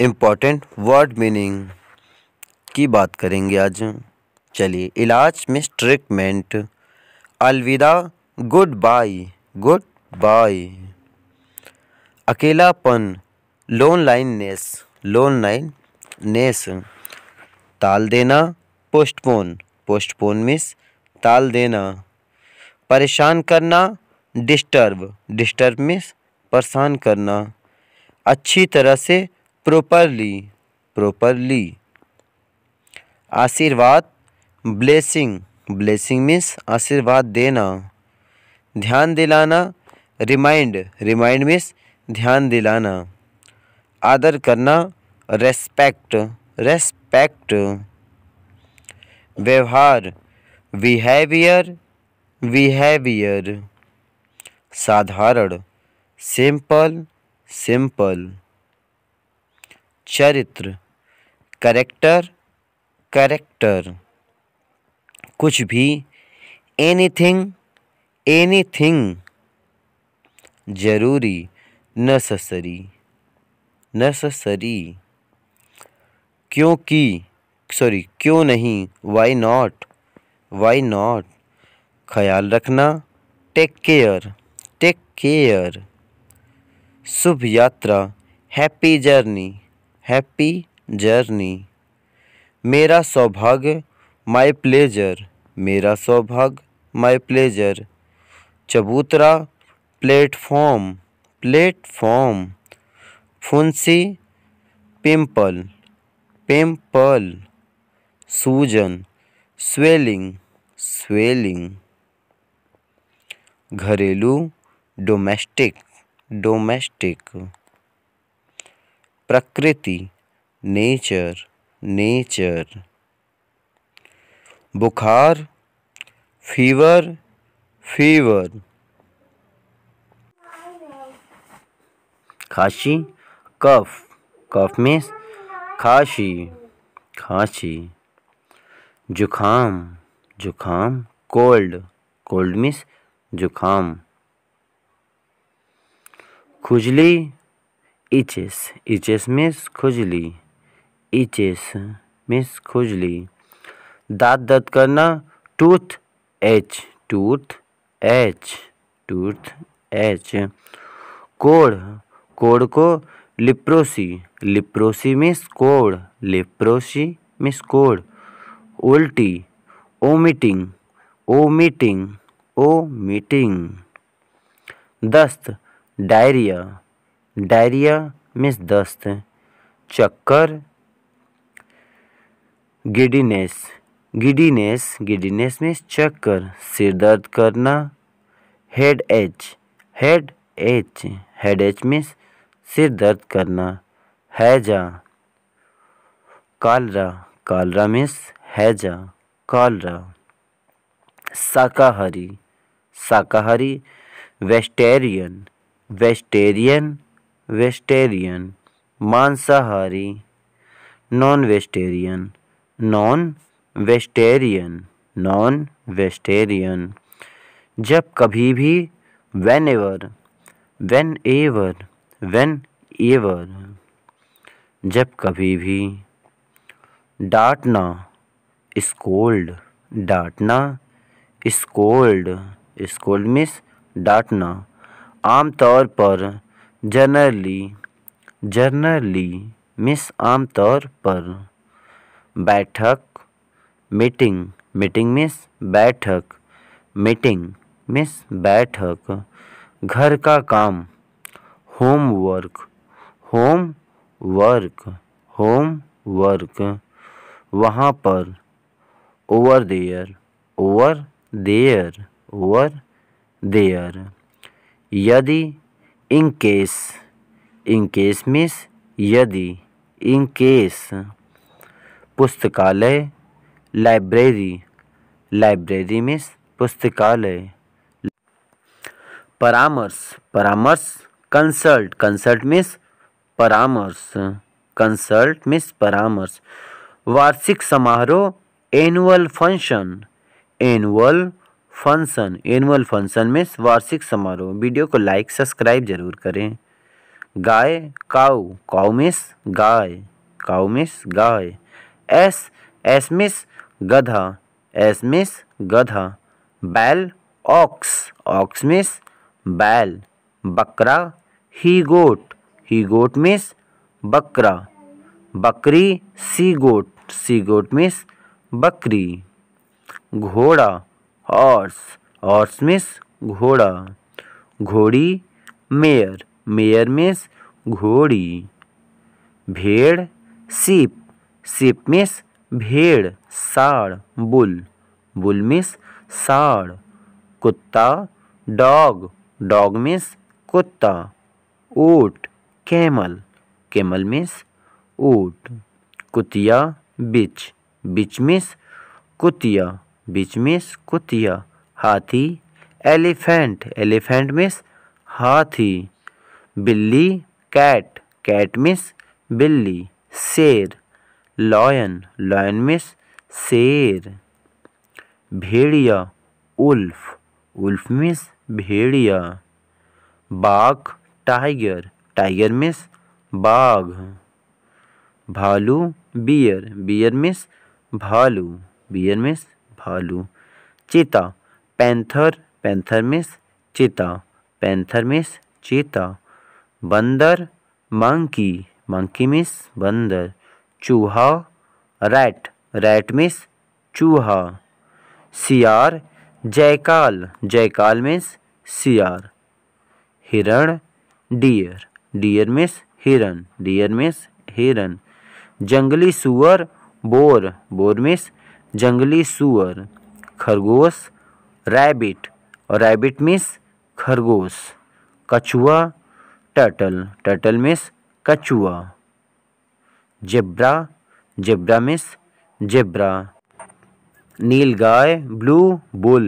Important word meaning की बात करेंगे आज। चलिए, इलाज मिस ट्रीटमेंट अलविदा गुड बाय गुड बाय अकेलापन लोन लाइननेस लोन लाइननेस ताल देना पोस्टपोन पोस्टपोन मिस ताल देना। परेशान करना डिस्टर्ब डिस्टर्ब मिस परेशान करना। अच्छी तरह से प्रॉपरली प्रॉपरली आशीर्वाद ब्लेसिंग ब्लेसिंग मिस आशीर्वाद देना। ध्यान दिलाना रिमाइंड रिमाइंड मिस ध्यान दिलाना। आदर करना रेस्पेक्ट रेस्पेक्ट व्यवहार बिहेवियर बिहेवियर साधारण सिंपल सिंपल चरित्र करेक्टर करेक्टर कुछ भी एनीथिंग एनीथिंग ज़रूरी नेसेसरी नेसेसरी क्योंकि सॉरी क्यों नहीं वाई नॉट वाई नॉट ख्याल रखना टेक केयर टेक केयर शुभ यात्रा हैप्पी जर्नी हैप्पी जर्नी। मेरा सौभाग्य माय प्लेजर मेरा सौभाग्य माय प्लेजर चबूतरा प्लेटफॉर्म प्लेटफॉर्म फुंसी पिंपल पिंपल सूजन स्वेलिंग स्वेलिंग घरेलू डोमेस्टिक डोमेस्टिक प्रकृति, नेचर नेचर। बुखार, फीवर फीवर। खांसी, कफ कफ मीन्स खांसी खांसी। जुखाम जुखाम, कोल्ड कोल्ड मीन्स जुखाम। खुजली इचेस इचेस मीन्स खुजली इचेस मीन्स खुजली दांत दर्द करना toothache toothache toothache कोड़ कोड़ को लिप्रोसी लिप्रोसी मीन्स कोड़ लिप्रोसी मीन्स कोड़ उल्टी ओमिटिंग ओमिटिंग मीटिंग दस्त डायरिया डायरिया मीन्स दस्त, चक्कर, गिडीनेस। गिडीनेस गिडीनेस मीन्स चक्कर, सिर दर्द करना, headache. Headache headache means सिर दर्द करना, हैजा। कालरा कालरा मीन्स हैजा, कालरा। शाकाहारी शाकाहारी, वेस्टेरियन वेस्टेरियन वेस्टेरियन, मांसाहारी non vegetarian non vegetarian non vegetarian जब कभी भी whenever whenever whenever जब कभी भी, डांटना स्कोल्ड डांटना स्कोल्ड स्कोल्ड मिस डांटना। आमतौर पर जनरली जनरली मिस आमतौर पर बैठक, मीटिंग मीटिंग मिस बैठक, मीटिंग मिस बैठक, घर का काम home work home work home work वहाँ पर, over there over there over there, यदि in case in case means यदि इन केस पुस्तकालय, लाइब्रेरी लाइब्रेरी मिस पुस्तकालय। परामर्श परामर्श, कंसल्ट कंसल्ट मिस परामर्श, कंसल्ट मिस परामर्श। वार्षिक समारोह annual function annual function annual function miss वार्षिक समारोह। वीडियो को लाइक सब्सक्राइब ज़रूर करें। गाय काउ काउ मिस गाय काउ मिस गाय। एस एस मिस गधा। एस मिस गधा। बैल, ऑक्स। ऑक्स मिस बैल। बकरा he goat he goat means बकरा। बकरी she goat she goat means बकरी। घोड़ा। हॉर्स हॉर्स मिस घोड़ा। घोड़ी मेयर। मेयर मिस घोड़ी। भेड़ सीप। सीप मिस भेड़। साड़। बुल। बुल मिस साड़। कुत्ता डॉग। डॉग मिस कुत्ता। ऊट कैमल। कैमल मिस ऊट। कुतिया बिच। बिच मिस कुतिया। बिच मिस कुतिया हाथी, एलिफेंट एलिफेंट मिस हाथी, बिल्ली, कैट कैट मिस बिल्ली, शेर, लॉयन लॉयन मिस शेर, भेड़िया, उल्फ उल्फ मिस भेड़िया, बाघ, टाइगर टाइगर मिस बाघ, भालू, बियर बियर मिस भालू, बियर मिस भालू। चीता, पैंथर पैंथर मिस चीता पैंथर चीता। बंदर, मंकी मंकी मिस बंदर। चूहा, रैट रैट मिस चूहा। सियार, जयकाल जयकाल मिस सियार। हिरण, डियर डियर मिस हिरन डियर मिस हिरन जंगली सुअर, बोर बोर मिस जंगली सुअर, खरगोश रैबिट और रैबिट मिस खरगोश। कछुआ टर्टल टर्टल मिस कछुआ। जेब्रा जेब्रा मिस जेब्रा नील गाय ब्लू बुल